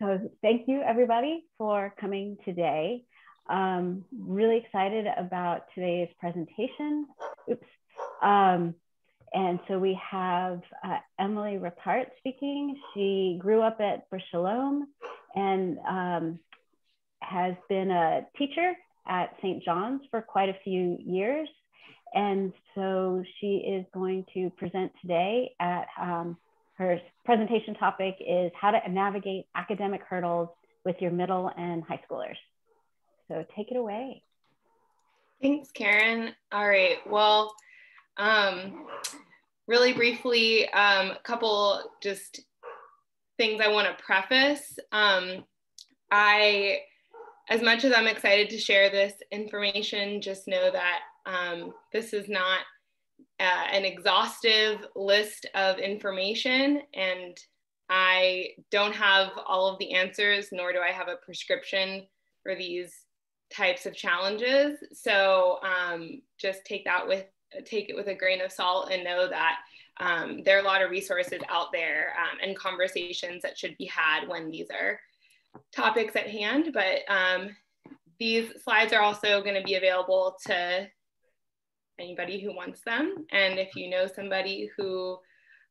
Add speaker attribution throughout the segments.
Speaker 1: so thank you everybody for coming today. Um, really excited about today's presentation. Oops. Um, and so we have uh, Emily Rapart speaking. She grew up at Shalom and um, has been a teacher at St. John's for quite a few years. And so she is going to present today at um, her presentation topic is how to navigate academic hurdles with your middle and high schoolers. So take it away.
Speaker 2: Thanks, Karen. All right, well, um, really briefly, um, a couple just things I wanna preface. Um, I, as much as I'm excited to share this information, just know that um, this is not uh, an exhaustive list of information and I don't have all of the answers, nor do I have a prescription for these types of challenges. So um, just take that with take it with a grain of salt and know that um, there are a lot of resources out there um, and conversations that should be had when these are topics at hand. But um, these slides are also going to be available to anybody who wants them. And if you know somebody who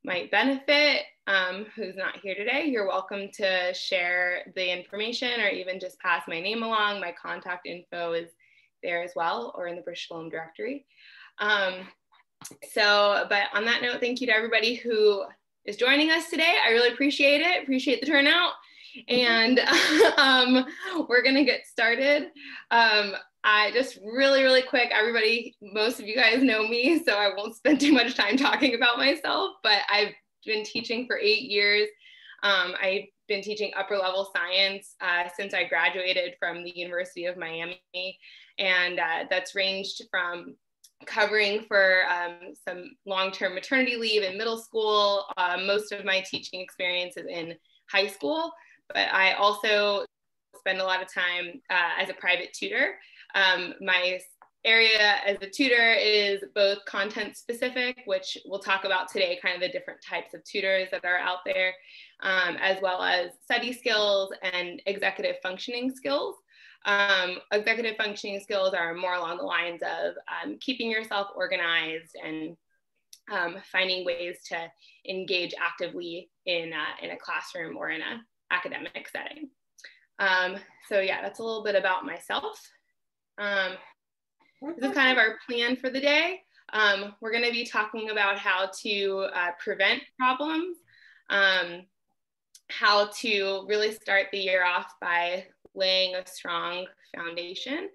Speaker 2: might benefit, um, who's not here today, you're welcome to share the information or even just pass my name along. My contact info is there as well or in the Brith Shalom directory. Um, so, but on that note, thank you to everybody who is joining us today. I really appreciate it, appreciate the turnout. And um, we're gonna get started. Um, I just really, really quick, everybody, most of you guys know me, so I won't spend too much time talking about myself, but I've been teaching for eight years. Um, I've been teaching upper level science uh, since I graduated from the University of Miami. And uh, that's ranged from covering for um, some long-term maternity leave in middle school. Uh, most of my teaching experience is in high school, but I also spend a lot of time uh, as a private tutor. Um, my area as a tutor is both content specific, which we'll talk about today, kind of the different types of tutors that are out there, um, as well as study skills and executive functioning skills. Um, executive functioning skills are more along the lines of um, keeping yourself organized and um, finding ways to engage actively in, in a classroom or in an academic setting. Um, so yeah, that's a little bit about myself. Um, this is kind of our plan for the day. Um, we're going to be talking about how to uh, prevent problems, um, how to really start the year off by laying a strong foundation.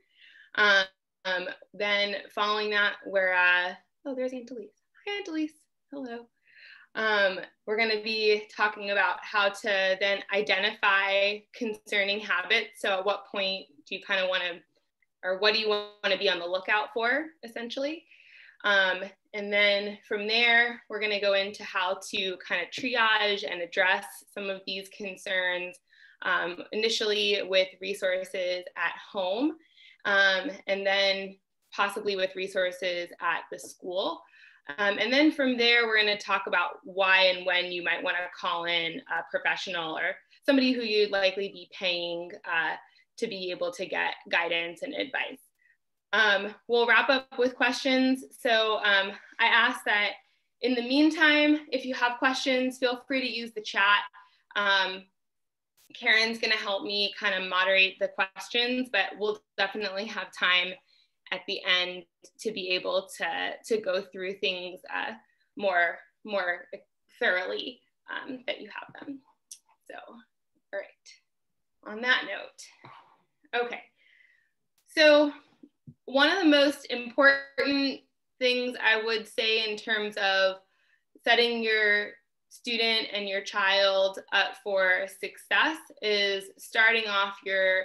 Speaker 2: Um, then following that, we're, uh, oh, there's Aunt Delise. Hi, Aunt Delise. Hello. Um, we're going to be talking about how to then identify concerning habits. So at what point do you kind of want to or what do you want to be on the lookout for, essentially. Um, and then from there, we're going to go into how to kind of triage and address some of these concerns um, initially with resources at home, um, and then possibly with resources at the school. Um, and then from there, we're going to talk about why and when you might want to call in a professional or somebody who you'd likely be paying uh, to be able to get guidance and advice. Um, we'll wrap up with questions. So um, I ask that in the meantime, if you have questions, feel free to use the chat. Um, Karen's gonna help me kind of moderate the questions, but we'll definitely have time at the end to be able to, to go through things uh, more, more thoroughly um, that you have them. So, all right, on that note, Okay. So one of the most important things I would say in terms of setting your student and your child up for success is starting off your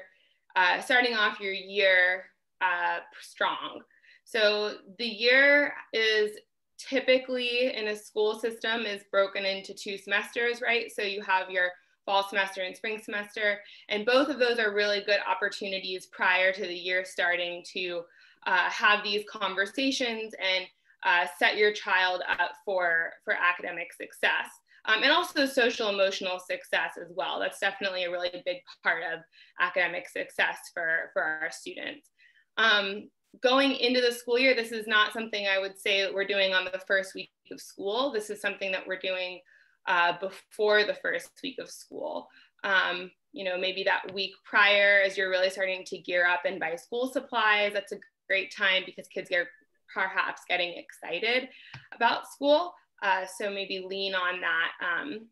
Speaker 2: uh, starting off your year uh, strong. So the year is typically in a school system is broken into two semesters, right? So you have your fall semester and spring semester. And both of those are really good opportunities prior to the year starting to uh, have these conversations and uh, set your child up for, for academic success. um, and also social emotional success as well. That's definitely a really big part of academic success for, for our students. Um, going into the school year, this is not something I would say that we're doing on the first week of school. This is something that we're doing uh, before the first week of school. Um, you know, maybe that week prior as you're really starting to gear up and buy school supplies. That's a great time because kids are perhaps getting excited about school. Uh, so maybe lean on that, um,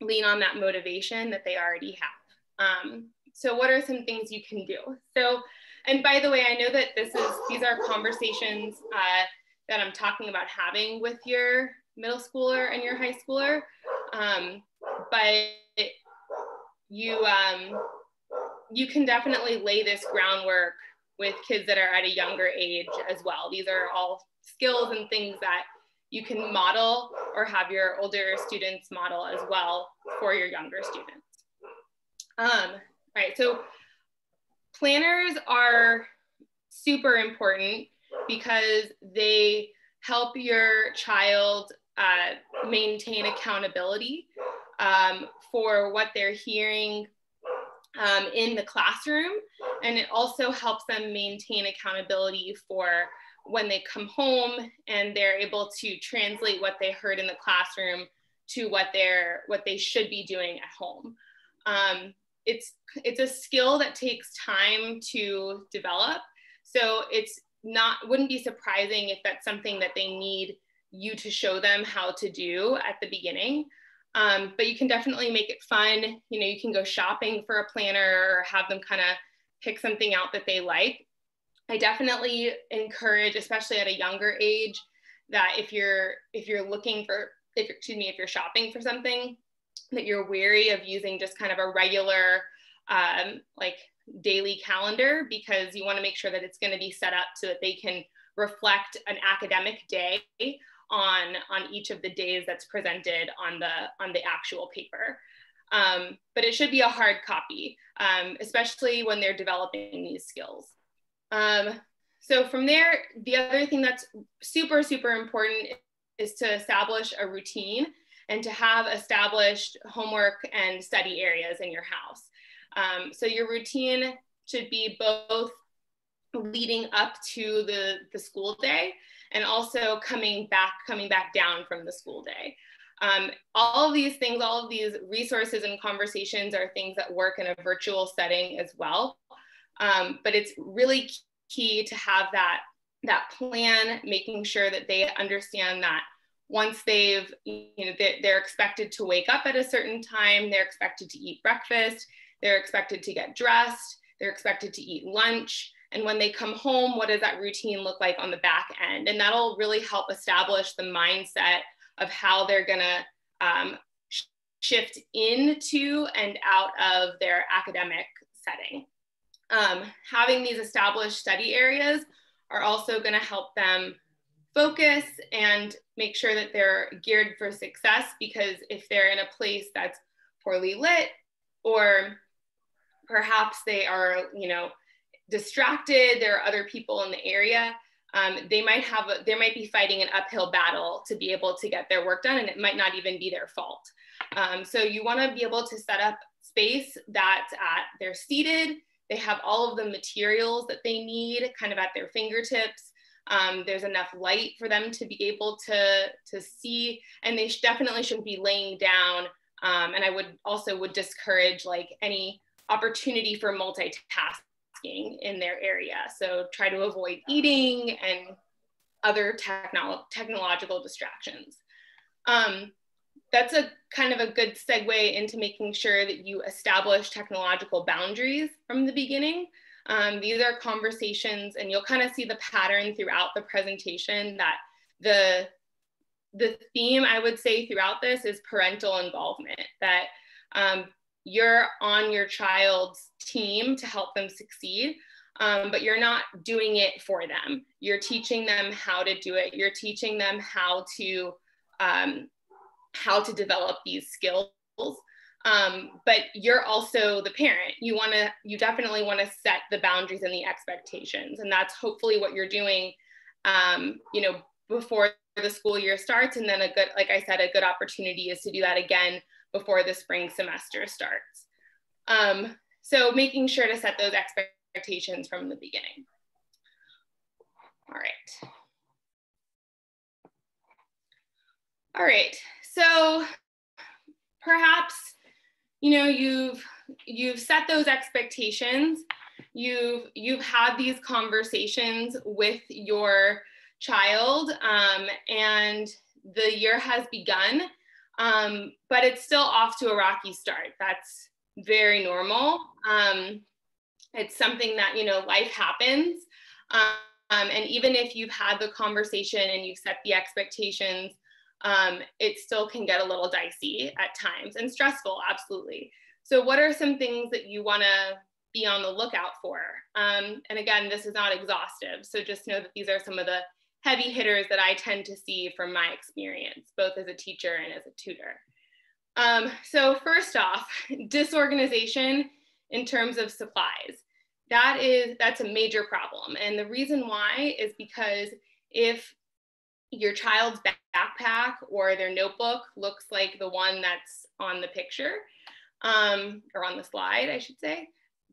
Speaker 2: lean on that motivation that they already have. Um, so what are some things you can do? So, and by the way, I know that this is, these are conversations uh, that I'm talking about having with your middle schooler and your high schooler. Um, but you, um, you can definitely lay this groundwork with kids that are at a younger age as well. These are all skills and things that you can model or have your older students model as well for your younger students. Um, right, so planners are super important because they help your child uh, maintain accountability um, for what they're hearing um, in the classroom. And it also helps them maintain accountability for when they come home and they're able to translate what they heard in the classroom to what they're what they should be doing at home. Um, it's it's a skill that takes time to develop. So it's not wouldn't be surprising if that's something that they need you to show them how to do at the beginning. Um, but you can definitely make it fun. You know, you can go shopping for a planner or have them kind of pick something out that they like. I definitely encourage, especially at a younger age, that if you're if you're looking for if excuse me if you're shopping for something that you're wary of using just kind of a regular um, like daily calendar because you want to make sure that it's going to be set up so that they can reflect an academic day on on each of the days that's presented on the on the actual paper. Um, but it should be a hard copy um, especially when they're developing these skills. Um, so from there the other thing that's super super important is to establish a routine and to have established homework and study areas in your house. Um, so your routine should be both leading up to the, the school day and also coming back, coming back down from the school day. Um, all of these things, all of these resources and conversations are things that work in a virtual setting as well. Um, but it's really key to have that, that plan, making sure that they understand that once they've, you know, they're, they're expected to wake up at a certain time, they're expected to eat breakfast, they're expected to get dressed, they're expected to eat lunch, and when they come home, what does that routine look like on the back end? And that'll really help establish the mindset of how they're gonna um, shift into and out of their academic setting. Um, having these established study areas are also gonna help them focus and make sure that they're geared for success because if they're in a place that's poorly lit or perhaps they are, you know, distracted, there are other people in the area, um, they might have, a, they might be fighting an uphill battle to be able to get their work done and it might not even be their fault. Um, so you wanna be able to set up space that at, they're seated, they have all of the materials that they need kind of at their fingertips. Um, there's enough light for them to be able to, to see, and they definitely shouldn't be laying down. Um, and I would also would discourage like any opportunity for multitasking in their area. So try to avoid eating and other technolo technological distractions. Um, that's a kind of a good segue into making sure that you establish technological boundaries from the beginning. Um, these are conversations and you'll kind of see the pattern throughout the presentation that the, the theme I would say throughout this is parental involvement, that um, you're on your child's team to help them succeed, um, but you're not doing it for them. You're teaching them how to do it. You're teaching them how to um, how to develop these skills. Um, but you're also the parent. You want to, you definitely want to set the boundaries and the expectations, and that's hopefully what you're doing. Um, you know, before the school year starts. And then a good, like I said, a good opportunity is to do that again before the spring semester starts. Um, so making sure to set those expectations from the beginning. All right. All right, so perhaps, you know, you've, you've set those expectations, you've, you've had these conversations with your child um, and the year has begun, um, but it's still off to a rocky start. That's very normal. Um, it's something that, you know, life happens. Um, and even if you've had the conversation and you've set the expectations, um, it still can get a little dicey at times and stressful, absolutely. So, what are some things that you want to be on the lookout for? Um, and again, this is not exhaustive. So, just know that these are some of the heavy hitters that I tend to see from my experience, both as a teacher and as a tutor. Um, so, first off, disorganization in terms of supplies. That is that's a major problem. And the reason why is because if your child's backpack or their notebook looks like the one that's on the picture um, or on the slide, I should say,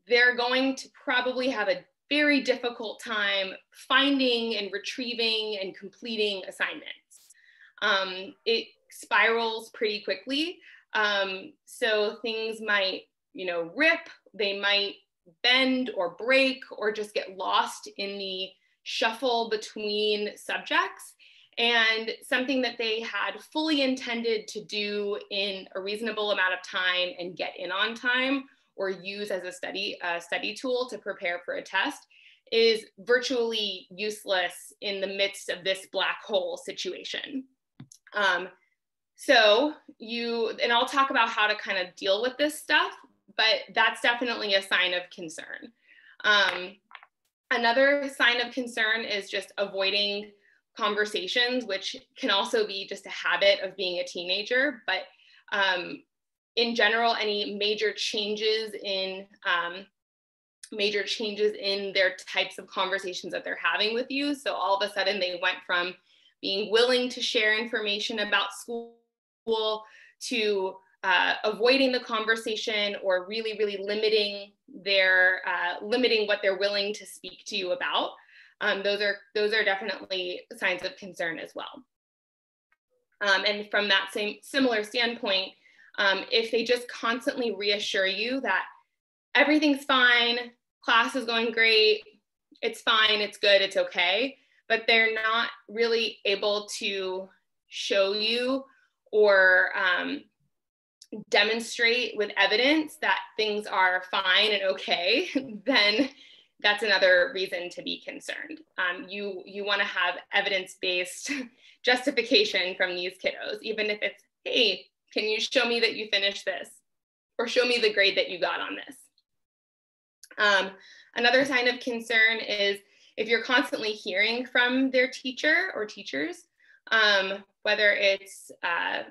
Speaker 2: they're going to probably have a very difficult time finding and retrieving and completing assignments. Um, it spirals pretty quickly. Um, so things might, you know, rip, they might bend or break or just get lost in the shuffle between subjects and something that they had fully intended to do in a reasonable amount of time and get in on time or use as a study uh, study tool to prepare for a test is virtually useless in the midst of this black hole situation. Um, so you, and I'll talk about how to kind of deal with this stuff, but that's definitely a sign of concern. Um, another sign of concern is just avoiding conversations, which can also be just a habit of being a teenager. But um, in general, any major changes in um, major changes in their types of conversations that they're having with you. So all of a sudden, they went from being willing to share information about school to uh, avoiding the conversation or really, really limiting their uh, limiting what they're willing to speak to you about um, those are those are definitely signs of concern as well. Um, and from that same similar standpoint, um, if they just constantly reassure you that everything's fine, class is going great, it's fine, it's good, it's okay, but they're not really able to show you or um, demonstrate with evidence that things are fine and okay, then that's another reason to be concerned. Um, you you want to have evidence-based justification from these kiddos, even if it's, hey, can you show me that you finished this? Or show me the grade that you got on this. Um, another sign of concern is if you're constantly hearing from their teacher or teachers, um, whether it's uh,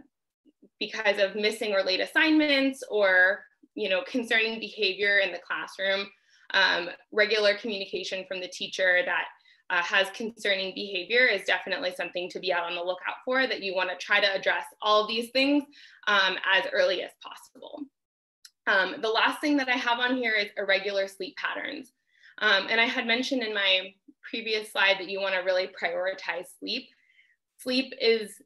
Speaker 2: because of missing or late assignments or you know concerning behavior in the classroom um, regular communication from the teacher that uh, has concerning behavior is definitely something to be out on the lookout for that you want to try to address all these things um, as early as possible. Um, the last thing that I have on here is irregular sleep patterns. Um, and I had mentioned in my previous slide that you want to really prioritize sleep. Sleep is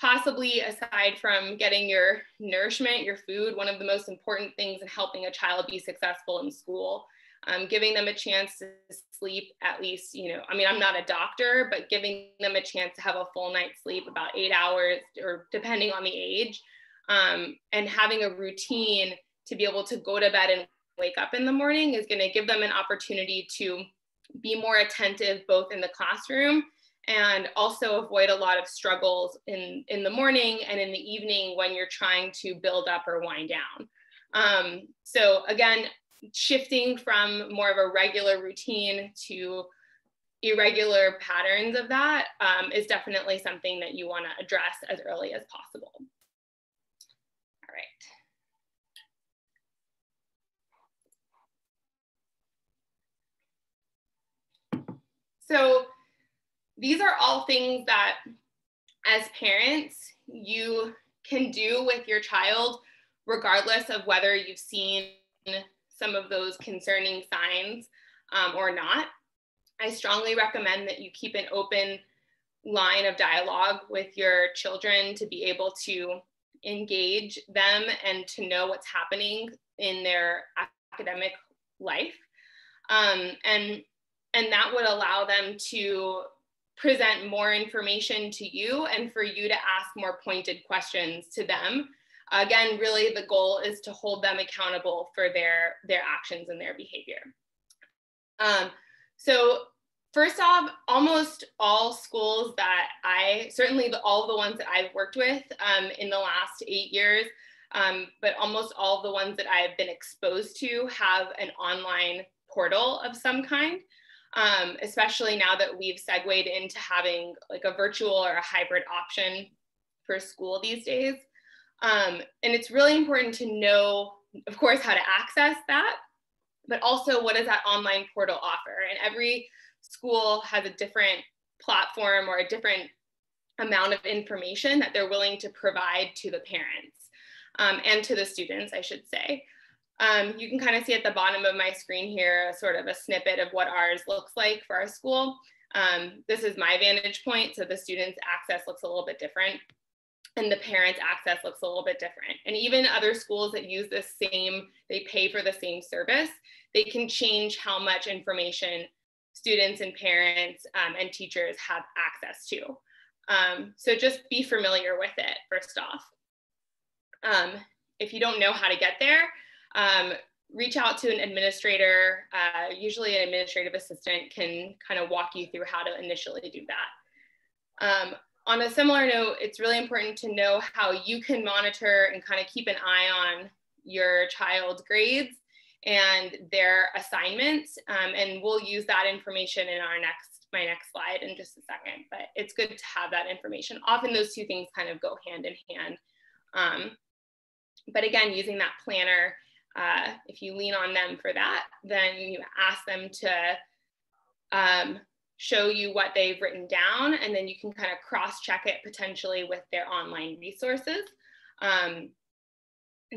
Speaker 2: possibly aside from getting your nourishment, your food, one of the most important things in helping a child be successful in school um, giving them a chance to sleep at least, you know, I mean, I'm not a doctor, but giving them a chance to have a full night's sleep, about eight hours, or depending on the age, um, and having a routine to be able to go to bed and wake up in the morning is going to give them an opportunity to be more attentive both in the classroom and also avoid a lot of struggles in, in the morning and in the evening when you're trying to build up or wind down. Um, so again, shifting from more of a regular routine to irregular patterns of that um, is definitely something that you want to address as early as possible. All right. So these are all things that as parents, you can do with your child, regardless of whether you've seen some of those concerning signs um, or not. I strongly recommend that you keep an open line of dialogue with your children to be able to engage them and to know what's happening in their academic life. Um, and, and that would allow them to present more information to you and for you to ask more pointed questions to them. Again, really the goal is to hold them accountable for their, their actions and their behavior. Um, so first off, almost all schools that I, certainly the, all the ones that I've worked with um, in the last eight years, um, but almost all the ones that I've been exposed to have an online portal of some kind um, especially now that we've segued into having like a virtual or a hybrid option for school these days. Um, and it's really important to know, of course, how to access that, but also what does that online portal offer? And every school has a different platform or a different amount of information that they're willing to provide to the parents um, and to the students, I should say. Um, you can kind of see at the bottom of my screen here, sort of a snippet of what ours looks like for our school. Um, this is my vantage point, so the students' access looks a little bit different and the parents' access looks a little bit different. And even other schools that use the same, they pay for the same service, they can change how much information students and parents um, and teachers have access to. Um, so just be familiar with it first off. Um, if you don't know how to get there, um, reach out to an administrator. Uh, usually, an administrative assistant can kind of walk you through how to initially do that. On a similar note, it's really important to know how you can monitor and kind of keep an eye on your child's grades and their assignments. Um, and we'll use that information in our next, my next slide in just a second, but it's good to have that information. Often those two things kind of go hand in hand. Um, but again, using that planner uh, if you lean on them for that, then you ask them to um, show you what they've written down, and then you can kind of cross check it potentially with their online resources. Um,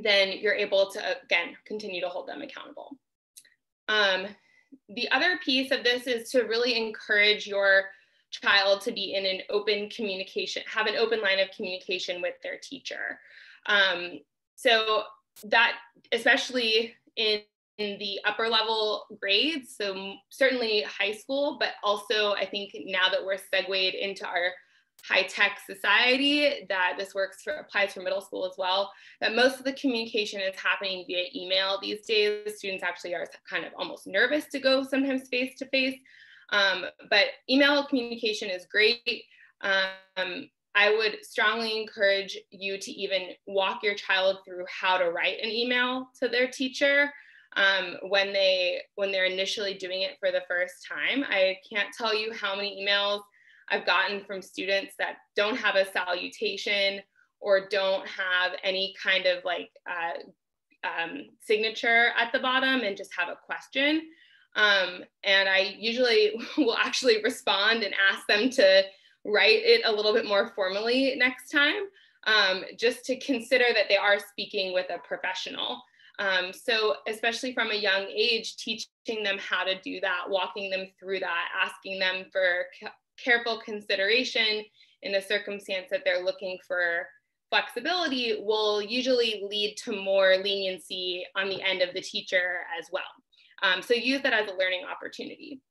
Speaker 2: then you're able to, again, continue to hold them accountable. Um, the other piece of this is to really encourage your child to be in an open communication, have an open line of communication with their teacher. Um, so that especially in, in the upper level grades, so certainly high school, but also I think now that we're segued into our high tech society that this works for applies for middle school as well that most of the communication is happening via email these days. Students actually are kind of almost nervous to go sometimes face to face but email communication is great. Um, I would strongly encourage you to even walk your child through how to write an email to their teacher um, when they when they're initially doing it for the first time. I can't tell you how many emails I've gotten from students that don't have a salutation or don't have any kind of like uh, um, signature at the bottom and just have a question. Um, and I usually will actually respond and ask them to write it a little bit more formally next time, um, just to consider that they are speaking with a professional. Um, so especially from a young age, teaching them how to do that, walking them through that, asking them for careful consideration in a circumstance that they're looking for flexibility will usually lead to more leniency on the end of the teacher as well. Um, so use that as a learning opportunity.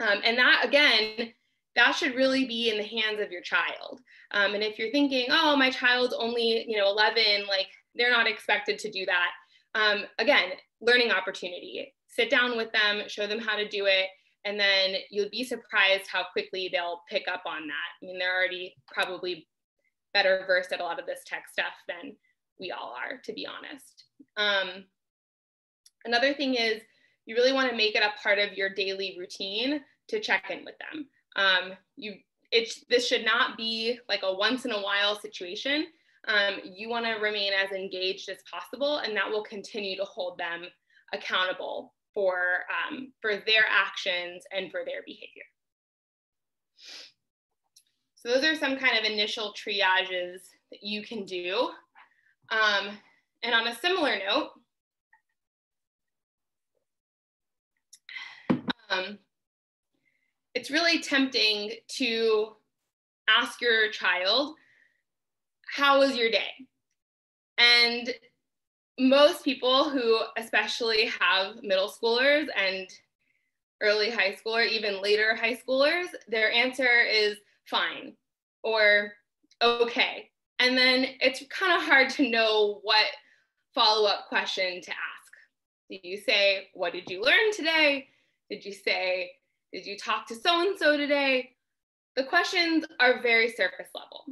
Speaker 2: Um, and that again that should really be in the hands of your child. Um, and if you're thinking, oh, my child's only, you know, 11, like they're not expected to do that. Um, again, learning opportunity. Sit down with them, show them how to do it, and then you'll be surprised how quickly they'll pick up on that. I mean, they're already probably better versed at a lot of this tech stuff than we all are, to be honest. Um, another thing is you really want to make it a part of your daily routine to check in with them. Um, you, it's, this should not be like a once in a while situation. Um, you want to remain as engaged as possible, and that will continue to hold them accountable for, um, for their actions and for their behavior. So those are some kind of initial triages that you can do. Um, and on a similar note, um, it's really tempting to ask your child, how was your day? And most people who especially have middle schoolers and early high school or even later high schoolers, their answer is fine or okay. And then it's kind of hard to know what follow up question to ask. Do you say, What did you learn today? Did you say, Did you talk to so and so today? The questions are very surface level.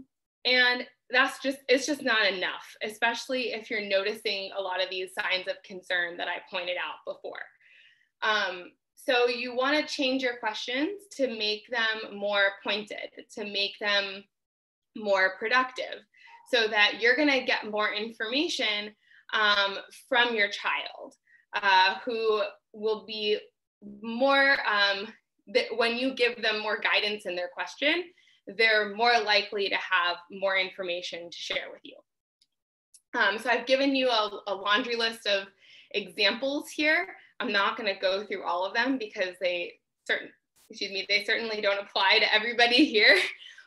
Speaker 2: And that's just, it's just not enough, especially if you're noticing a lot of these signs of concern that I pointed out before. Um, so you want to change your questions to make them more pointed, to make them more productive, so that you're going to get more information um, from your child uh, who will be more, um, that when you give them more guidance in their question, they're more likely to have more information to share with you. Um, so I've given you a, a laundry list of examples here. I'm not going to go through all of them because they certain excuse me they certainly don't apply to everybody here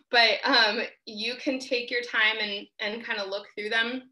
Speaker 2: but um, you can take your time and and kind of look through them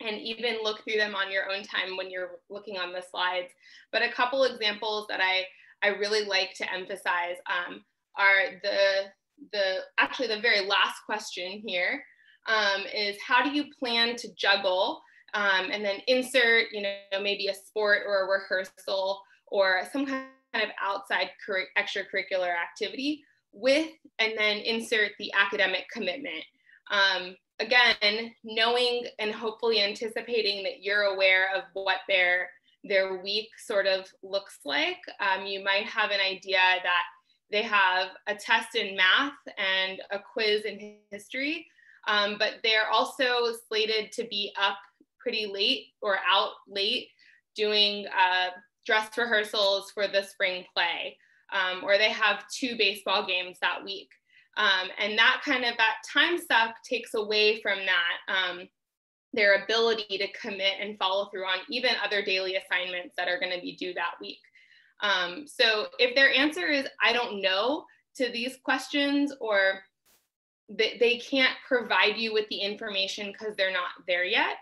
Speaker 2: and even look through them on your own time when you're looking on the slides but a couple examples that i i really like to emphasize um, are the the actually the very last question here um, is how do you plan to juggle um, and then insert, you know, maybe a sport or a rehearsal or some kind of outside extracurricular activity with, and then insert the academic commitment. Um, again, knowing and hopefully anticipating that you're aware of what their their week sort of looks like. Um, you might have an idea that they have a test in math and a quiz in history, um, but they're also slated to be up pretty late or out late doing uh, dress rehearsals for the spring play, um, or they have two baseball games that week. Um, and that kind of that time suck takes away from that um, their ability to commit and follow through on even other daily assignments that are going to be due that week. Um, so if their answer is I don't know to these questions or they, they can't provide you with the information because they're not there yet,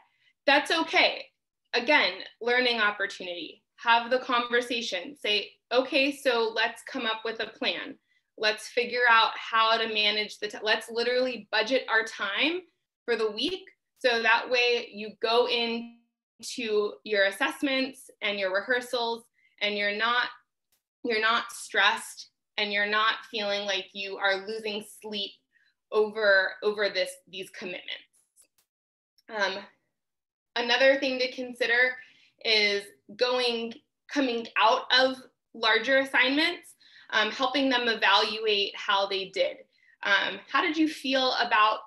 Speaker 2: that's okay. Again, learning opportunity. Have the conversation. Say, okay, so let's come up with a plan. Let's figure out how to manage the, t- let's literally budget our time for the week. So that way you go into your assessments and your rehearsals and you're not, you're not stressed and you're not feeling like you are losing sleep over, over this, these commitments. Um, Another thing to consider is going, coming out of larger assignments, um, helping them evaluate how they did. Um, how did you feel about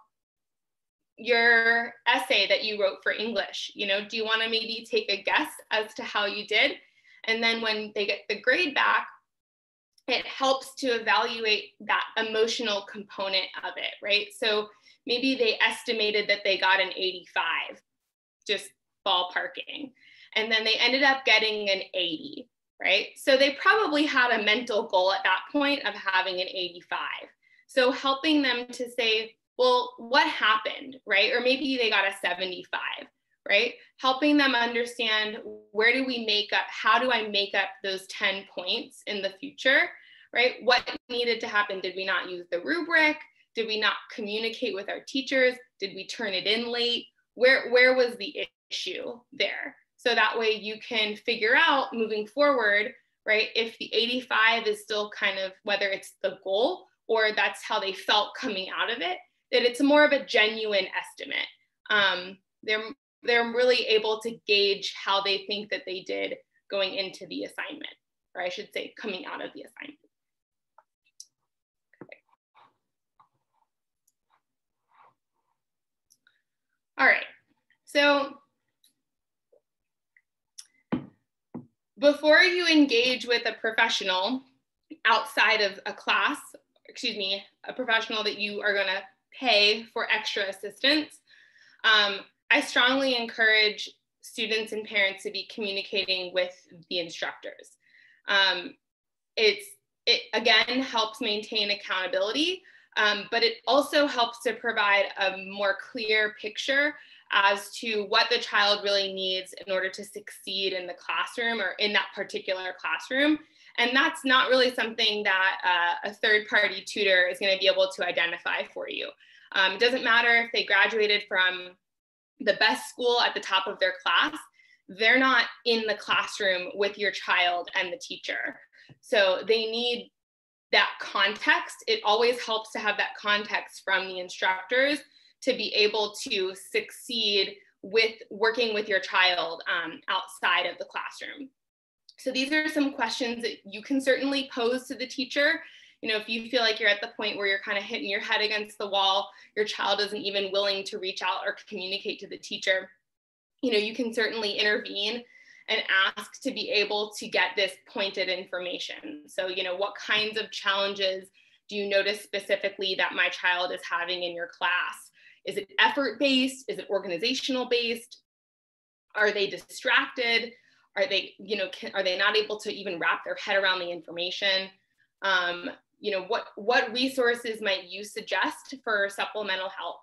Speaker 2: your essay that you wrote for English? You know, do you want to maybe take a guess as to how you did? And then when they get the grade back, it helps to evaluate that emotional component of it, right? So maybe they estimated that they got an 85 just ballparking. And then they ended up getting an 80, right? So they probably had a mental goal at that point of having an 85. So helping them to say, well, what happened, right? Or maybe they got a 75, right? Helping them understand where do we make up, how do I make up those 10 points in the future, right? What needed to happen? Did we not use the rubric? Did we not communicate with our teachers? Did we turn it in late? where where was the issue there so that way you can figure out moving forward right if the 85 is still kind of whether it's the goal or that's how they felt coming out of it that it's more of a genuine estimate um, they're they're really able to gauge how they think that they did going into the assignment or i should say coming out of the assignment. All right, so before you engage with a professional outside of a class, excuse me, a professional that you are going to pay for extra assistance, um, I strongly encourage students and parents to be communicating with the instructors. Um, it's it again helps maintain accountability, um, but it also helps to provide a more clear picture as to what the child really needs in order to succeed in the classroom or in that particular classroom. And that's not really something that uh, a third party tutor is going to be able to identify for you. Um, it doesn't matter if they graduated from the best school at the top of their class, they're not in the classroom with your child and the teacher. So they need that context. It always helps to have that context from the instructors to be able to succeed with working with your child um, outside of the classroom. So these are some questions that you can certainly pose to the teacher. You know, if you feel like you're at the point where you're kind of hitting your head against the wall, your child isn't even willing to reach out or communicate to the teacher, you know, you can certainly intervene and ask to be able to get this pointed information. So, you know, what kinds of challenges do you notice specifically that my child is having in your class? Is it effort based? Is it organizational based? Are they distracted? Are they, you know, can, are they not able to even wrap their head around the information? Um, you know, what, what resources might you suggest for supplemental help?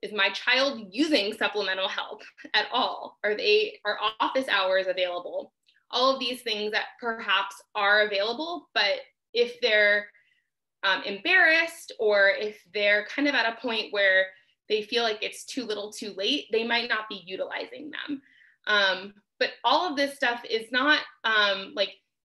Speaker 2: Is my child using supplemental help at all? Are they, are office hours available? All of these things that perhaps are available, but if they're um, embarrassed or if they're kind of at a point where they feel like it's too little too late, they might not be utilizing them. Um, but all of this stuff is not um, like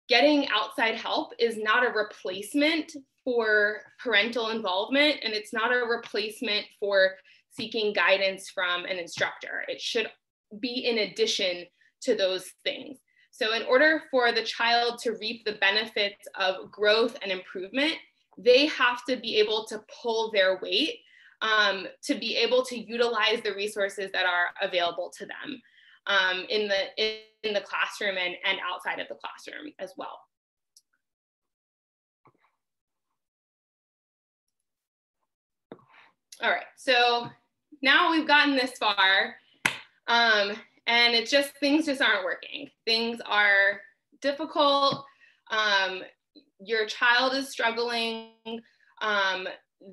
Speaker 2: getting outside help is not a replacement for parental involvement and it's not a replacement for seeking guidance from an instructor. It should be in addition to those things. So in order for the child to reap the benefits of growth and improvement, they have to be able to pull their weight um, to be able to utilize the resources that are available to them um, in, the, in, the classroom and, and outside of the classroom as well. All right, so now we've gotten this far um, and it's just, things just aren't working. Things are difficult. Um, your child is struggling. Um,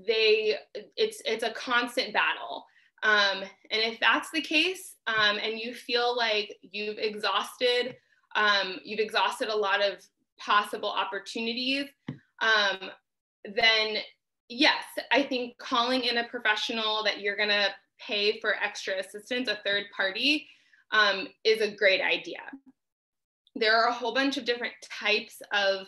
Speaker 2: they it's it's a constant battle um, and if that's the case um, and you feel like you've exhausted um, you've exhausted a lot of possible opportunities um, then yes i think calling in a professional that you're going to pay for extra assistance a third party um, is a great idea there are a whole bunch of different types of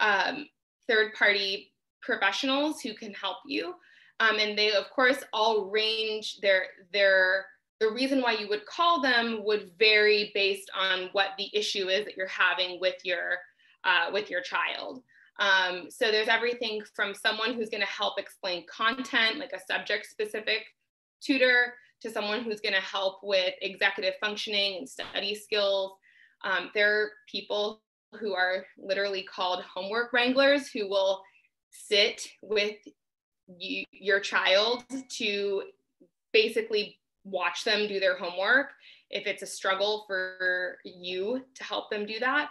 Speaker 2: um, third party professionals who can help you. Um, and they, of course, all range their, their, the reason why you would call them would vary based on what the issue is that you're having with your, uh, with your child. Um, so there's everything from someone who's going to help explain content, like a subject specific tutor, to someone who's going to help with executive functioning and study skills. Um, there are people who are literally called homework wranglers who will sit with you, your child to basically watch them do their homework if it's a struggle for you to help them do that.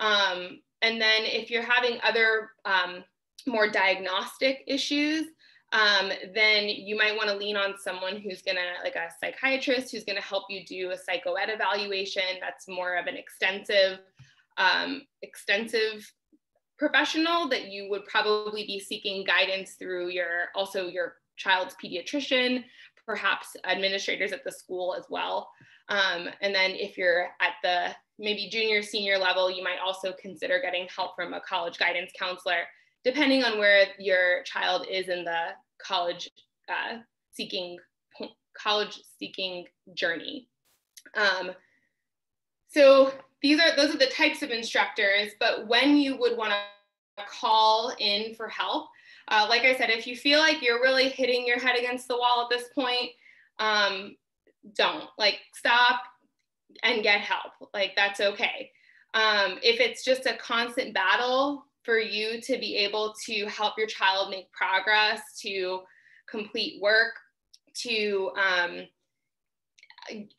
Speaker 2: Um, and then if you're having other um, more diagnostic issues, um, then you might want to lean on someone who's going to, like a psychiatrist, who's going to help you do a psychoed evaluation. That's more of an extensive, um, extensive professional that you would probably be seeking guidance through your also your child's pediatrician, perhaps administrators at the school as well. Um, and then if you're at the maybe junior, senior level, you might also consider getting help from a college guidance counselor, depending on where your child is in the college uh, seeking college seeking journey. Um, so these are those are the types of instructors, but when you would want to call in for help, uh, like I said, if you feel like you're really hitting your head against the wall at this point, um, don't like stop and get help. Like that's okay. Um, if it's just a constant battle for you to be able to help your child make progress, to complete work, to, um,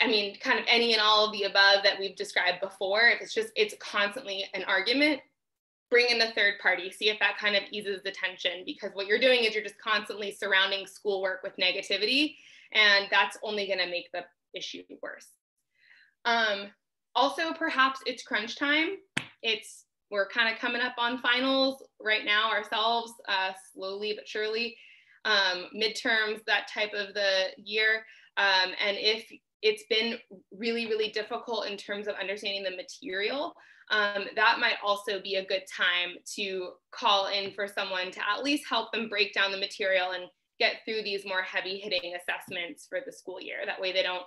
Speaker 2: I mean, kind of any and all of the above that we've described before. If it's just, it's constantly an argument, bring in the third party, see if that kind of eases the tension because what you're doing is you're just constantly surrounding schoolwork with negativity and that's only going to make the issue worse. Um, also, perhaps it's crunch time. It's we're kind of coming up on finals right now ourselves, uh, slowly but surely. Um, midterms, that type of the year. Um, and if it's been really, really difficult in terms of understanding the material, um, that might also be a good time to call in for someone to at least help them break down the material and get through these more heavy hitting assessments for the school year. That way they don't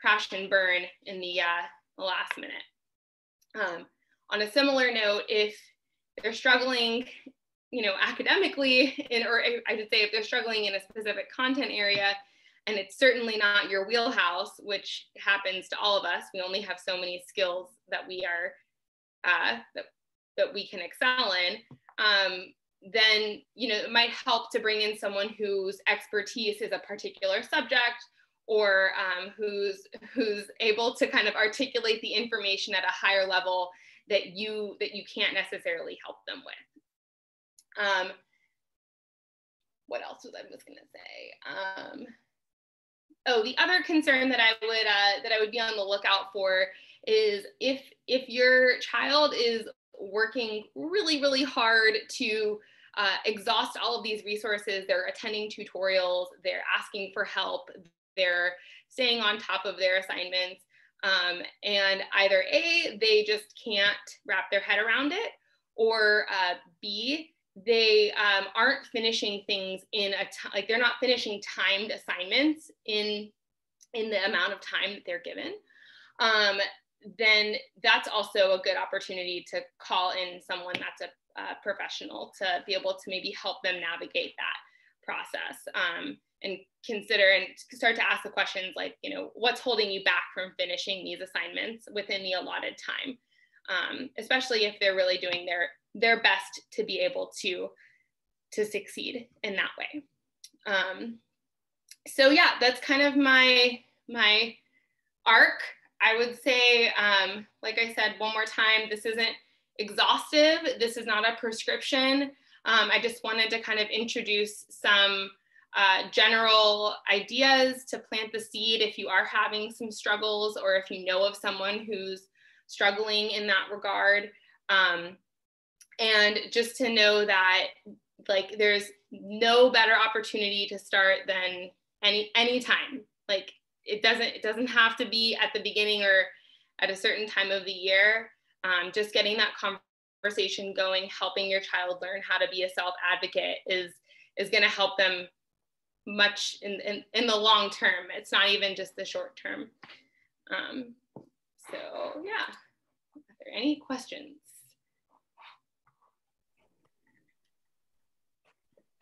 Speaker 2: crash and burn in the uh, last minute. Um, on a similar note, if they're struggling, you know, academically, in, or I should say, if they're struggling in a specific content area, and it's certainly not your wheelhouse, which happens to all of us. We only have so many skills that we are uh, that, that we can excel in. Um, then you know it might help to bring in someone whose expertise is a particular subject or um, who's who's able to kind of articulate the information at a higher level that you that you can't necessarily help them with. Um, what else was I was to say? Um, oh, the other concern that I would uh, that I would be on the lookout for is if if your child is working really really hard to uh, exhaust all of these resources, they're attending tutorials, they're asking for help, they're staying on top of their assignments. Um, and either A, they just can't wrap their head around it, or uh, B, they um, aren't finishing things in a t- like they're not finishing timed assignments in in the amount of time that they're given. Um, then that's also a good opportunity to call in someone that's a, a professional to be able to maybe help them navigate that process. Um, and consider and start to ask the questions like, you know, what's holding you back from finishing these assignments within the allotted time, um, especially if they're really doing their their best to be able to to succeed in that way. Um, so yeah, that's kind of my my arc. I would say, um, like I said, one more time, this isn't exhaustive. This is not a prescription. Um, I just wanted to kind of introduce some uh, general ideas to plant the seed if you are having some struggles or if you know of someone who's struggling in that regard. Um, and just to know that like there's no better opportunity to start than any any time like it doesn't it doesn't have to be at the beginning or at a certain time of the year um, just getting that conversation going helping your child learn how to be a self advocate is is going to help them much in, in, in the long term. It's not even just the short term. Um, so yeah, are there any questions?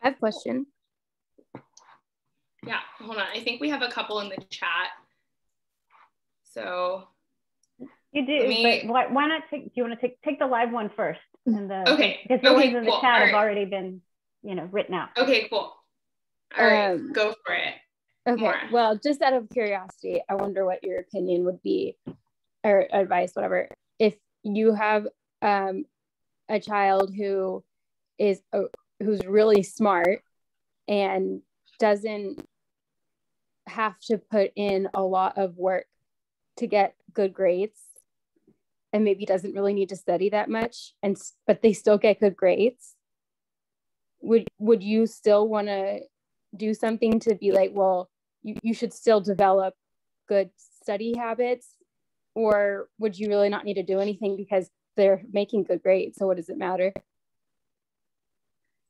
Speaker 3: I have a question.
Speaker 2: Yeah, hold on. I think we have a couple in the chat. So
Speaker 1: you do, me, but why, why, not take? Do you want to take take the live one first?
Speaker 2: And the, okay.
Speaker 1: Because the okay, ones in the chat right. have already been, you know, written out.
Speaker 2: Okay, cool. All right, um, go for it.
Speaker 3: Okay. More. Well, just out of curiosity, I wonder what your opinion would be, or advice, whatever, if you have um, a child who is uh, who's really smart and doesn't have to put in a lot of work to get good grades and maybe doesn't really need to study that much and but they still get good grades would would you still want to do something to be like, well, you, you should still develop good study habits? Or would you really not need to do anything because they're making good grades? So what does it matter?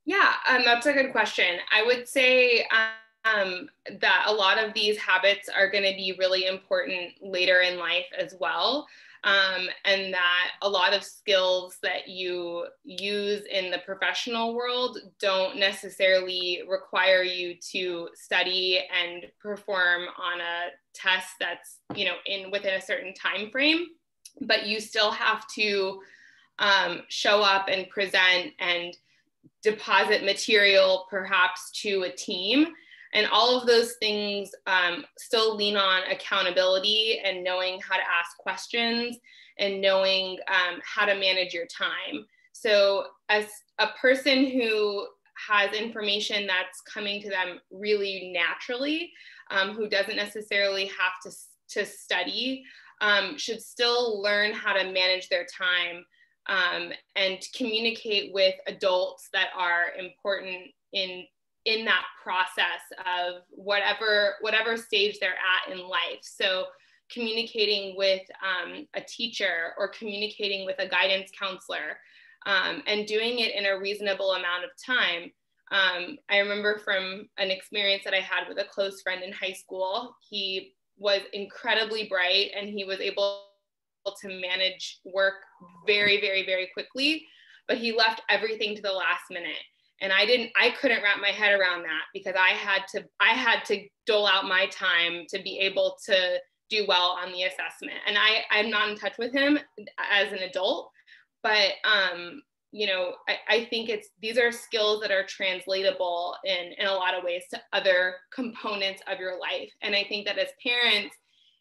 Speaker 2: Yeah, um, that's a good question. I would say um, that a lot of these habits are going to be really important later in life as well um, and that a lot of skills that you use in the professional world don't necessarily require you to study and perform on a test that's you know in within a certain time frame but you still have to um, show up and present and deposit material perhaps to a team. And all of those things um, still lean on accountability and knowing how to ask questions and knowing um, how to manage your time. So, as a person who has information that's coming to them really naturally, um, who doesn't necessarily have to, to study, um, should still learn how to manage their time um, and communicate with adults that are important in in that process of whatever whatever stage they're at in life. So communicating with um, a teacher or communicating with a guidance counselor um, and doing it in a reasonable amount of time. Um, i remember from an experience that i had with a close friend in high school he was incredibly bright and he was able to manage work very, very, very quickly, but he left everything to the last minute. And I didn't, I couldn't wrap my head around that because I had to, I had to dole out my time to be able to do well on the assessment. And I, I'm not in touch with him as an adult, but um, you know, I, I, think it's these are skills that are translatable in, in a lot of ways to other components of your life. And I think that as parents,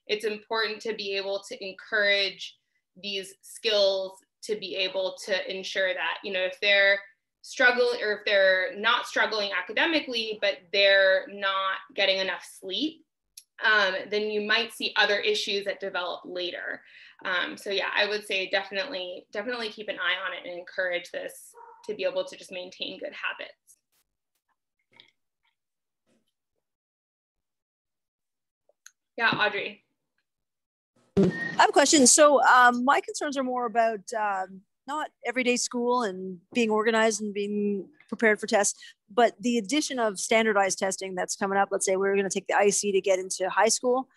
Speaker 2: it's important to be able to encourage these skills to be able to ensure that, you know, if they're struggling or if they're not struggling academically, but they're not getting enough sleep, um, then you might see other issues that develop later. Um, so yeah, I would say definitely, definitely keep an eye on it and encourage this to be able to just maintain good habits. Yeah, Audrey.
Speaker 4: I have a question. So um, my concerns are more about um, not everyday school and being organized and being prepared for tests, but the addition of standardized testing that's coming up. Let's say we are going to take the ISEE to get into high school,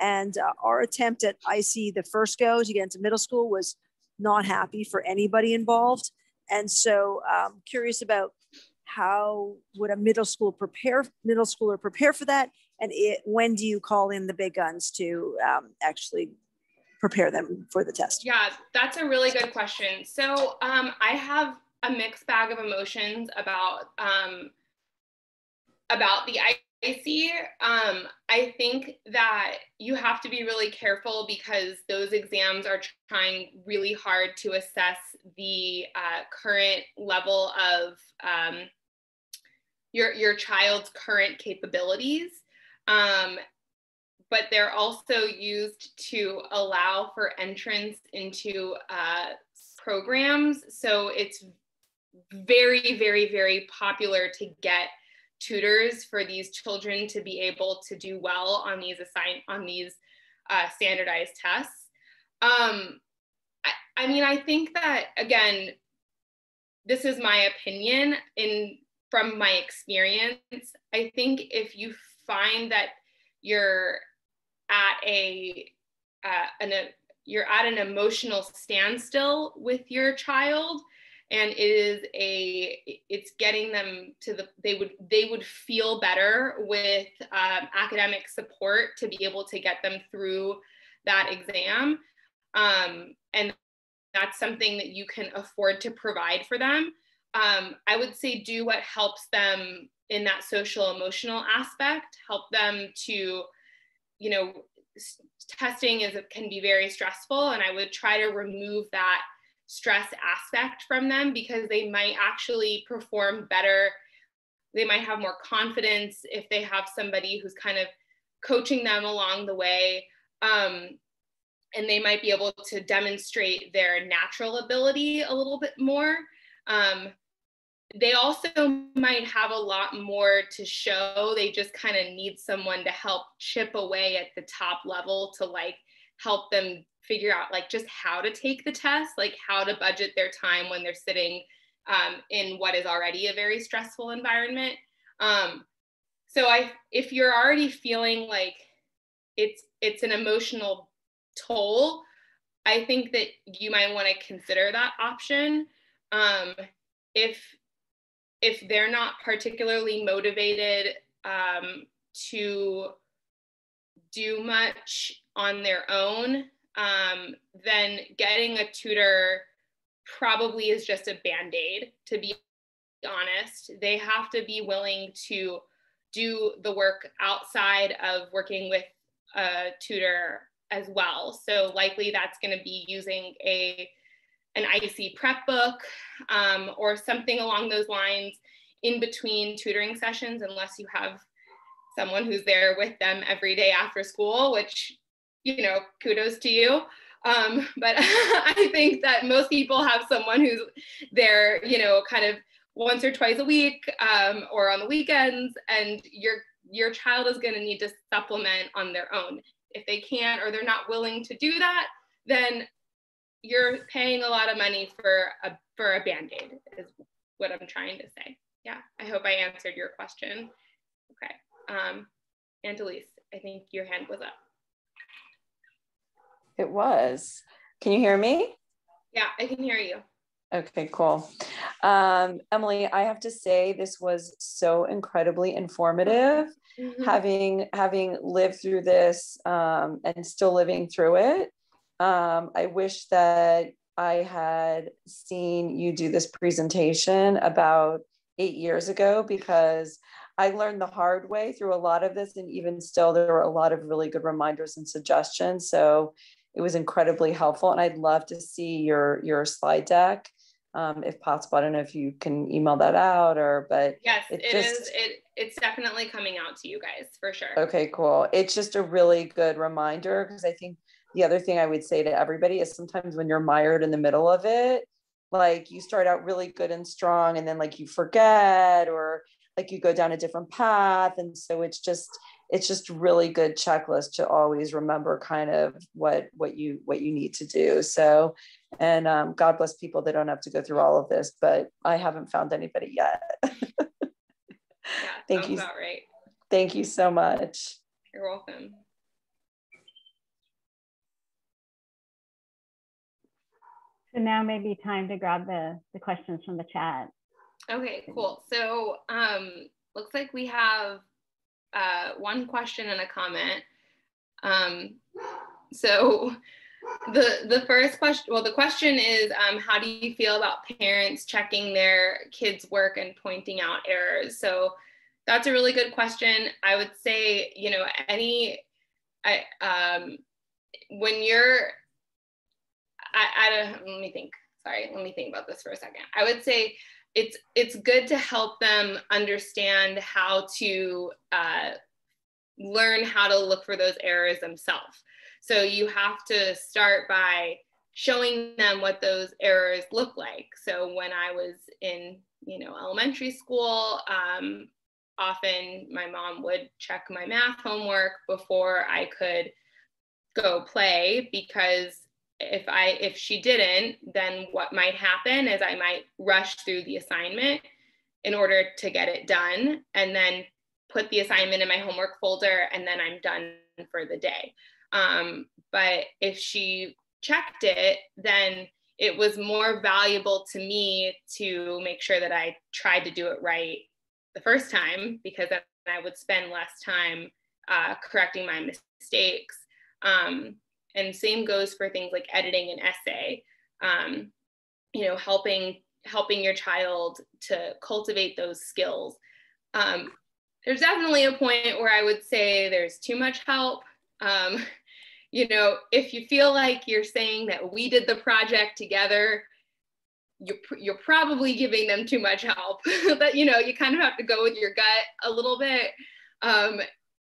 Speaker 4: and uh, our attempt at ISEE the first go to get into middle school was not happy for anybody involved. And so I'm um, curious about how would a middle school prepare middle schooler prepare for that and it, when do you call in the big guns to um, actually prepare them for the test?
Speaker 2: Yeah that's a really good question. So um, i have a mixed bag of emotions about um, about the ISEE. Um, I think that you have to be really careful because those exams are trying really hard to assess the uh, current level of um, your your child's current capabilities um, but they're also used to allow for entrance into uh, programs. So it's very very very popular to get tutors for these children to be able to do well on these assign on these uh, standardized tests. Um, I, I mean i think that again this is my opinion in from my experience, I think if you find that you're at a, uh, an, a you're at an emotional standstill with your child and it is a it's getting them to the they would they would feel better with um, academic support to be able to get them through that exam. Um, and that's something that you can afford to provide for them. Um, I would say do what helps them in that social emotional aspect, help them to, you know, testing is can be very stressful, and I would try to remove that stress aspect from them because they might actually perform better. They might have more confidence if they have somebody who's kind of coaching them along the way. Um, and they might be able to demonstrate their natural ability a little bit more. Um, they also might have a lot more to show. They just kind of need someone to help chip away at the top level to like help them figure out like just how to take the test, like how to budget their time when they're sitting um, in what is already a very stressful environment. Um, so I, if you're already feeling like it's it's an emotional toll, I think that you might want to consider that option. Um, if if they're not particularly motivated um, to do much on their own, um, then getting a tutor probably is just a band aid, to be honest. They have to be willing to do the work outside of working with a tutor as well. So likely that's going to be using a an ISEE prep book um, or something along those lines in between tutoring sessions, unless you have someone who's there with them every day after school, which, you know, kudos to you. Um, but I think that most people have someone who's there, you know, kind of once or twice a week um, or on the weekends, and your your child is going to need to supplement on their own. If they can't or they're not willing to do that, then you're paying a lot of money for a for a band-aid is what I'm trying to say. Yeah, I hope I answered your question. Okay. Um, Andelise, I think your hand was up.
Speaker 5: It was. Can you hear me?
Speaker 2: Yeah, I can hear you.
Speaker 5: Okay, cool. Um, Emily, I have to say this was so incredibly informative. Mm-hmm. Having having lived through this um, and still living through it, um, I wish that I had seen you do this presentation about eight years ago because I learned the hard way through a lot of this, and even still, there were a lot of really good reminders and suggestions. So it was incredibly helpful, and I'd love to see your your slide deck um, if possible. I don't know if you can email that out or, but
Speaker 2: yes, it, it just, is. It it's definitely coming out to you guys for sure.
Speaker 5: Okay, cool. It's just a really good reminder because I think the other thing I would say to everybody is sometimes when you're mired in the middle of it, like you start out really good and strong and then like you forget or like you go down a different path. And so it's just it's just really good checklist to always remember kind of what what you what you need to do. So and um, god bless people that don't have to go through all of this but i haven't found anybody yet.
Speaker 2: Yeah, thank you. right.
Speaker 5: thank you so much.
Speaker 2: You're welcome
Speaker 1: So now may be time to grab the, the questions from the chat.
Speaker 2: Okay, cool. So um, looks like we have uh, one question and a comment. Um, so the the first question, well, the question is, um, how do you feel about parents checking their kids' work and pointing out errors? So that's a really good question. I would say, you know, any, I, um, when you're I, I let me think. Sorry, let me think about this for a second. I would say it's it's good to help them understand how to uh, learn how to look for those errors themselves. So you have to start by showing them what those errors look like. So when I was in you know elementary school, um, often my mom would check my math homework before I could go play because if I if she didn't, then what might happen is I might rush through the assignment in order to get it done and then put the assignment in my homework folder and then I'm done for the day. Um, but if she checked it, then it was more valuable to me to make sure that I tried to do it right the first time because then I would spend less time uh, correcting my mistakes. Um, and same goes for things like editing an essay um, you know helping helping your child to cultivate those skills. Um, there's definitely a point where i would say there's too much help. Um, you know if you feel like you're saying that we did the project together you're, you're probably giving them too much help. But you know you kind of have to go with your gut a little bit. Um,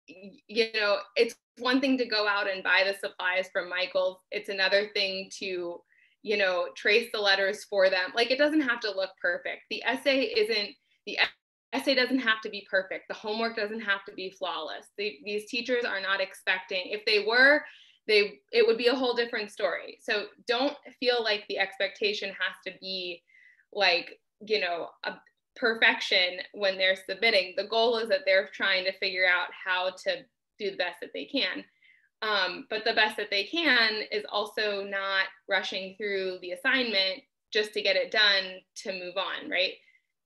Speaker 2: you know it's one thing to go out and buy the supplies from Michael's. It's another thing to, you know, trace the letters for them. Like it doesn't have to look perfect. The essay isn't, the essay doesn't have to be perfect. The homework doesn't have to be flawless. The, these teachers are not expecting, if they were, they it would be a whole different story. So don't feel like the expectation has to be like, you know, a perfection when they're submitting. The goal is that they're trying to figure out how to do the best that they can. Um, but the best that they can is also not rushing through the assignment just to get it done to move on, right?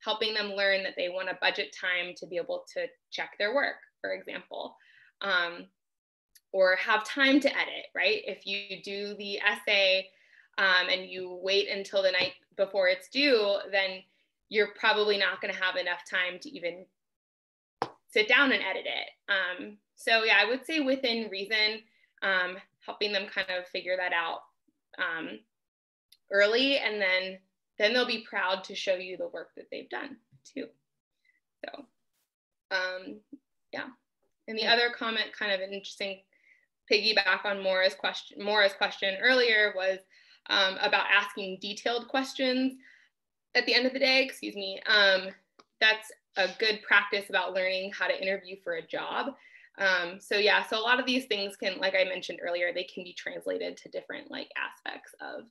Speaker 2: Helping them learn that they want a budget time to be able to check their work, for example, um, or have time to edit, right? If you do the essay um, and you wait until the night before it's due, then you're probably not going to have enough time to even sit down and edit it. Um, so yeah, I would say within reason, um, helping them kind of figure that out um, early, and then then they'll be proud to show you the work that they've done too. So um, yeah. And the other comment, kind of an interesting piggyback on Maura's question, Maura's question earlier was um, about asking detailed questions at the end of the day, excuse me. Um, that's a good practice about learning how to interview for a job. Um, so yeah, so a lot of these things can, like I mentioned earlier, they can be translated to different like aspects of,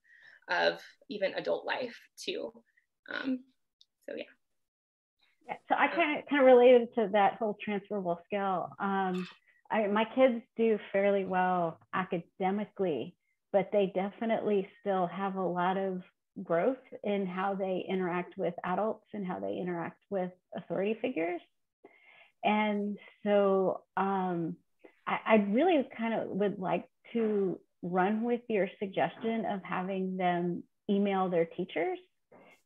Speaker 2: of even adult life too. Um, so yeah.
Speaker 1: yeah. So I kind of kind of related to that whole transferable skill. Um, I, my kids do fairly well academically, but they definitely still have a lot of growth in how they interact with adults and how they interact with authority figures. And so um, I, I really kind of would like to run with your suggestion of having them email their teachers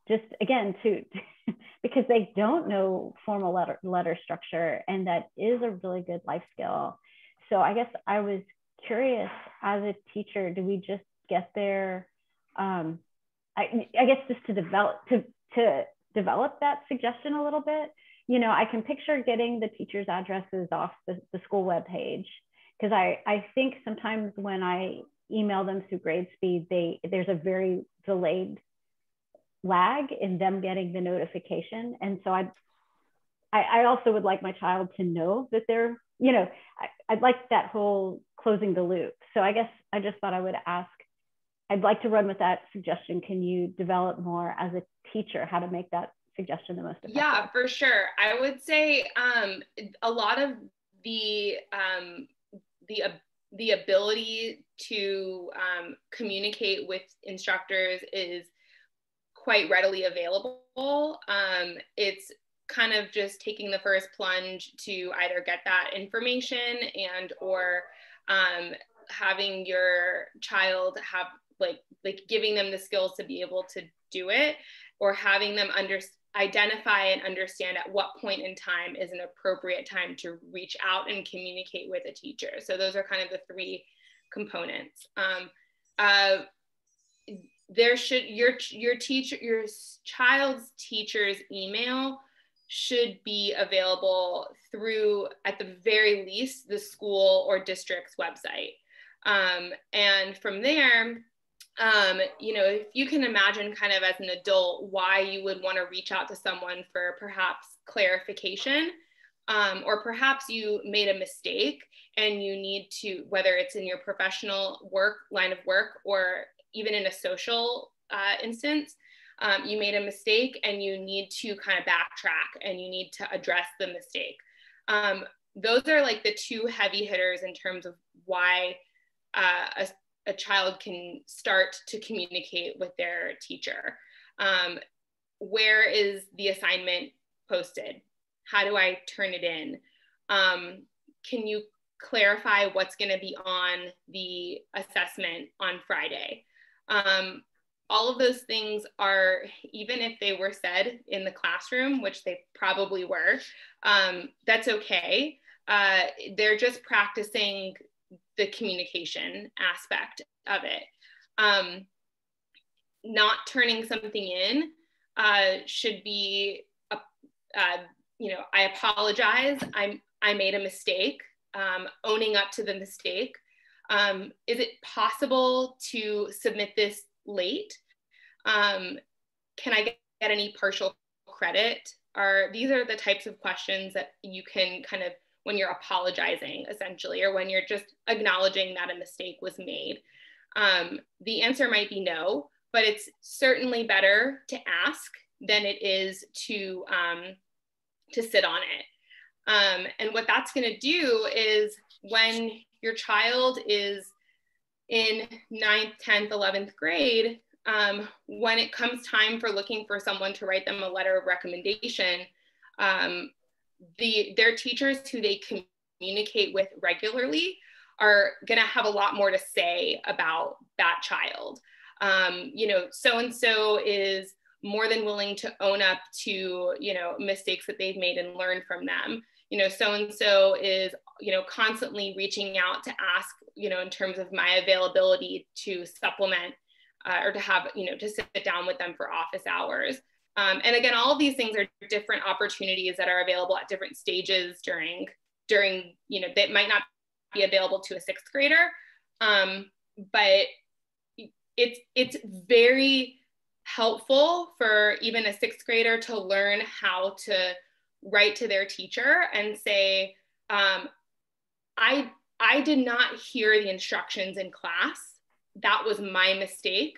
Speaker 1: just again to because they don't know formal letter letter structure and that is a really good life skill so i guess i was curious as a teacher do we just get there um, I, I guess just to develop to to develop that suggestion a little bit you know i can picture getting the teachers addresses off the, the school web page because I, I think sometimes when i email them through gradespeed they there's a very delayed lag in them getting the notification. And so I, I, also would like my child to know that they're, you know, I, I'd like that whole closing the loop. So I guess I just thought I would ask, I'd like to run with that suggestion. Can you develop more as a teacher how to make that suggestion the most effective?
Speaker 2: Yeah, for sure. I would say um, a lot of the um, the the ability to um, communicate with instructors is quite readily available. Um, it's kind of just taking the first plunge to either get that information and or um, having your child have like like giving them the skills to be able to do it or having them under identify and understand at what point in time is an appropriate time to reach out and communicate with a teacher. So those are kind of the three components. Um, uh, there should your your teacher your child's teacher's email should be available through at the very least the school or district's website. Um, and from there um, you know if you can imagine kind of as an adult why you would want to reach out to someone for perhaps clarification um, or perhaps you made a mistake and you need to whether it's in your professional work line of work or even in a social uh, instance, um, you made a mistake and you need to kind of backtrack and you need to address the mistake. Um, those are like the two heavy hitters in terms of why uh, a, a, child can start to communicate with their teacher. Um, where is the assignment posted? How do I turn it in? Um, can you clarify what's going to be on the assessment on Friday? Um, all of those things are, even if they were said in the classroom, which they probably were, um, that's okay. Uh, they're just practicing the communication aspect of it. Um, not turning something in uh, should be, a, uh, you know, I apologize. I'm, I made a mistake. Um, owning up to the mistake um, is it possible to submit this late? Um, can I get, get any partial credit? Are these are the types of questions that you can kind of when you're apologizing essentially, or when you're just acknowledging that a mistake was made. Um, the answer might be no, but it's certainly better to ask than it is to um, to sit on it. Um, and what that's going to do is when your child is in ninth, 10th, 11th grade, um, when it comes time for looking for someone to write them a letter of recommendation, um, the, their teachers who they communicate with regularly are going to have a lot more to say about that child. um, you know, so and so is more than willing to own up to, you know, mistakes that they've made and learn from them. You know, so and so is, you know, constantly reaching out to ask, you know, in terms of my availability to supplement uh, or to have, you know, to sit down with them for office hours. Um, and again, all of these things are different opportunities that are available at different stages during, during, you know, that might not be available to a sixth grader. Um, but it's, it's very helpful for even a sixth grader to learn how to write to their teacher and say, um, I, I did not hear the instructions in class. That was my mistake.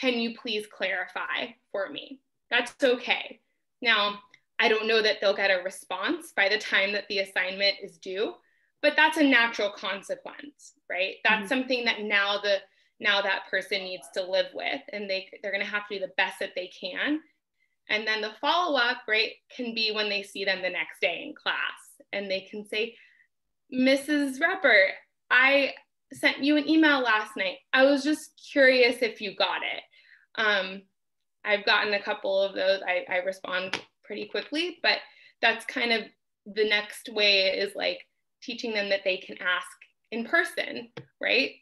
Speaker 2: Can you please clarify for me? That's okay. Now, I don't know that they'll get a response by the time that the assignment is due, but that's a natural consequence, right? That's mm-hmm. something that now the now that person needs to live with and they they're going to have to do the best that they can. And then the follow up, right, can be when they see them the next day in class and they can say, Mrs. Repper, I sent you an email last night. I was just curious if you got it. Um, I've gotten a couple of those. I, I respond pretty quickly, but that's kind of the next way is like teaching them that they can ask in person, right?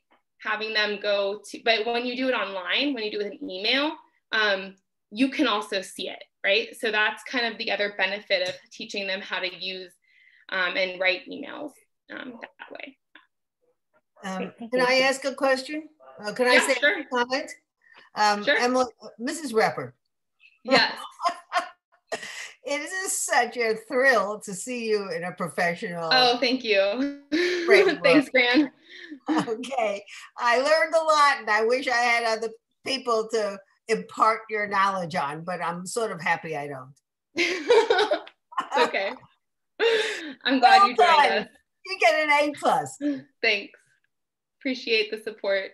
Speaker 2: Having them go to, but when you do it online, when you do it with an email, um, you can also see it, right? So that's kind of the other benefit of teaching them how to use um, and write emails um, that way.
Speaker 6: Um, can I ask a question? Uh, can I say sure. a comment? Um, sure. Emily, Mrs. Repper.
Speaker 2: Yes.
Speaker 6: it is such a thrill to see you in a professional.
Speaker 2: Oh, thank you. Thanks, Gran.
Speaker 6: Okay. I learned a lot and I wish I had other people to impart your knowledge on, but I'm sort of happy I don't.
Speaker 2: okay. I'm glad well you joined done. us.
Speaker 6: You get an A plus.
Speaker 2: Thanks. Appreciate the support.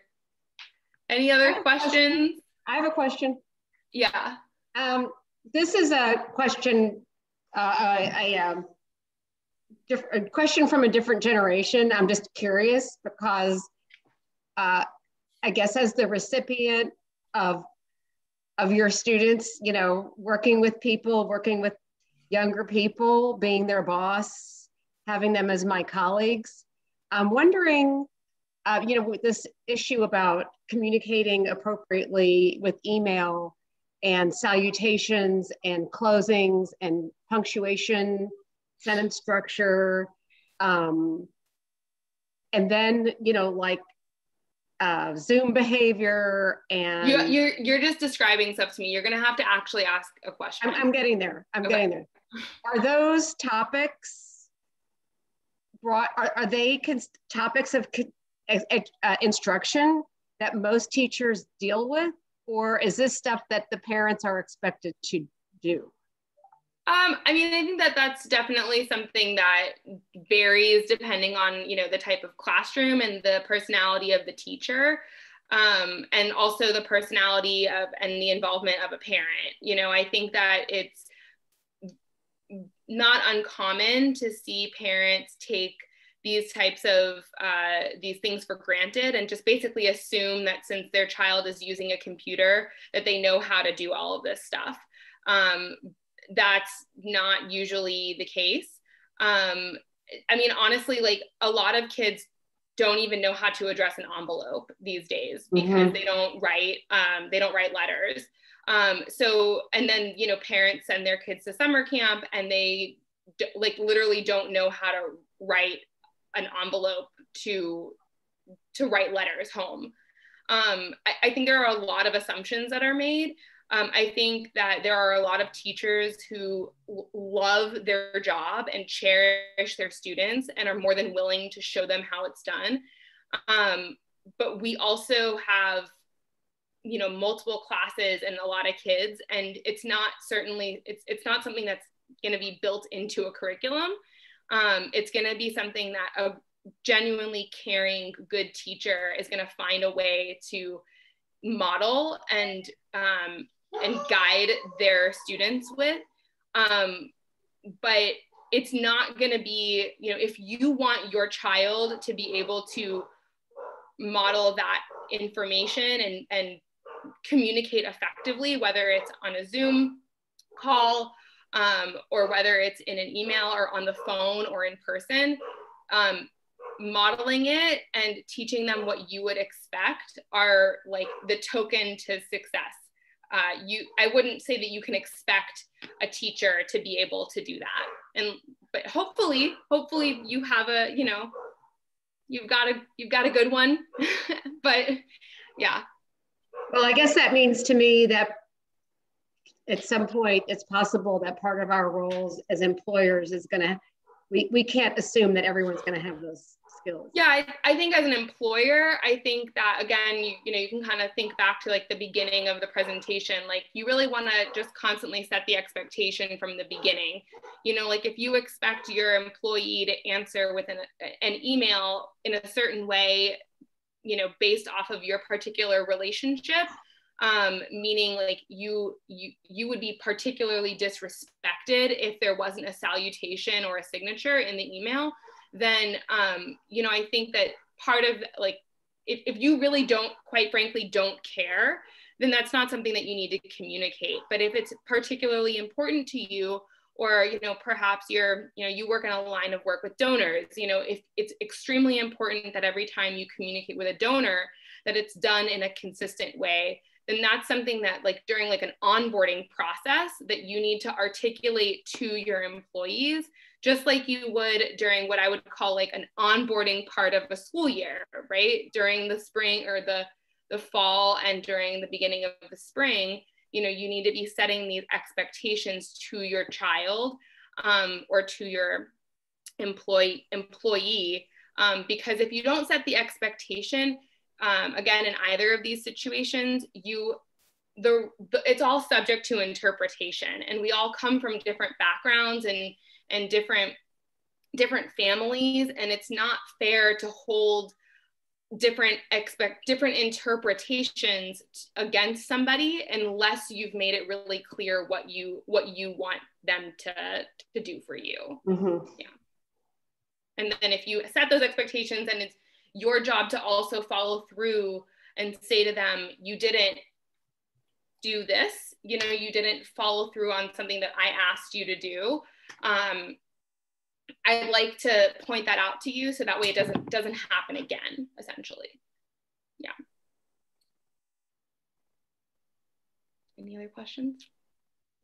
Speaker 2: Any other questions?
Speaker 7: I have a question.
Speaker 2: Yeah.
Speaker 7: Um, this is a question, uh, a, a, um, a, question from a different generation. I'm just curious because uh, I guess as the recipient of of your students, you know, working with people, working with younger people, being their boss, having them as my colleagues, I'm wondering uh, you know, with this issue about communicating appropriately with email and salutations and closings and punctuation, sentence structure, um, and then you know, like uh, Zoom behavior and
Speaker 2: you, are you're, you're just describing stuff to me. You're gonna have to actually ask a question.
Speaker 7: I'm, I'm getting there. I'm okay. getting there. Are those topics brought? Are, are they topics of uh, instruction that most teachers deal with? Or is this stuff that the parents are expected to do?
Speaker 2: Um, I mean, I think that that's definitely something that varies depending on, you know, the type of classroom and the personality of the teacher. Um, and also the personality of and the involvement of a parent. You know, I think that it's not uncommon to see parents take these types of uh, these things for granted and just basically assume that since their child is using a computer that they know how to do all of this stuff. Um, that's not usually the case. Um, i mean honestly like a lot of kids don't even know how to address an envelope these days because mm-hmm. they don't write um, they don't write letters. Um, so and then you know parents send their kids to summer camp and they like literally don't know how to write an envelope to to write letters home. Um, I, I, think there are a lot of assumptions that are made. Um, I think that there are a lot of teachers who love their job and cherish their students and are more than willing to show them how it's done. Um, but we also have, you know, multiple classes and a lot of kids, and it's not certainly it's it's not something that's going to be built into a curriculum um, it's going to be something that a genuinely caring good teacher is going to find a way to model and um, and guide their students with. Um, but it's not going to be you know if you want your child to be able to model that information and and communicate effectively, whether it's on a Zoom call um, or whether it's in an email or on the phone or in person. Um, modeling it and teaching them what you would expect are like the token to success. Uh, you, I wouldn't say that you can expect a teacher to be able to do that. And but hopefully, hopefully you have a, you know, you've got a you've got a good one. but yeah.
Speaker 7: Well, I guess that means to me that at some point it's possible that part of our roles as employers is going to we, we can't assume that everyone's going to have those skills.
Speaker 2: Yeah I, I think as an employer i think that again you, you know you can kind of think back to like the beginning of the presentation like you really want to just constantly set the expectation from the beginning. You know like if you expect your employee to answer with an, an email in a certain way you know based off of your particular relationship um, meaning like you you you would be particularly disrespected if there wasn't a salutation or a signature in the email then um, you know i think that part of like if, if you really don't quite frankly don't care then that's not something that you need to communicate. But if it's particularly important to you or you know perhaps you're you know you work in a line of work with donors you know if it's extremely important that every time you communicate with a donor that it's done in a consistent way then that's something that like during like an onboarding process that you need to articulate to your employees just like you would during what i would call like an onboarding part of a school year right? During the spring or the the fall and during the beginning of the spring you know you need to be setting these expectations to your child um, or to your employee employee um, because if you don't set the expectation um, again in either of these situations you the, the, it's all subject to interpretation. And we all come from different backgrounds and and different different families. And it's not fair to hold different expect different interpretations against somebody unless you've made it really clear what you what you want them to to do for you. Mm-hmm. yeah. And then if you set those expectations and it's your job to also follow through and say to them, you didn't do this, you know, you didn't follow through on something that I asked you to do. Um, I'd like to point that out to you so that way it doesn't doesn't happen again, essentially. Yeah. Any other questions?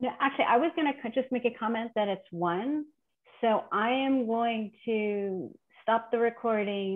Speaker 1: No, actually, I was going to just make a comment that it's one. So I am going to stop the recording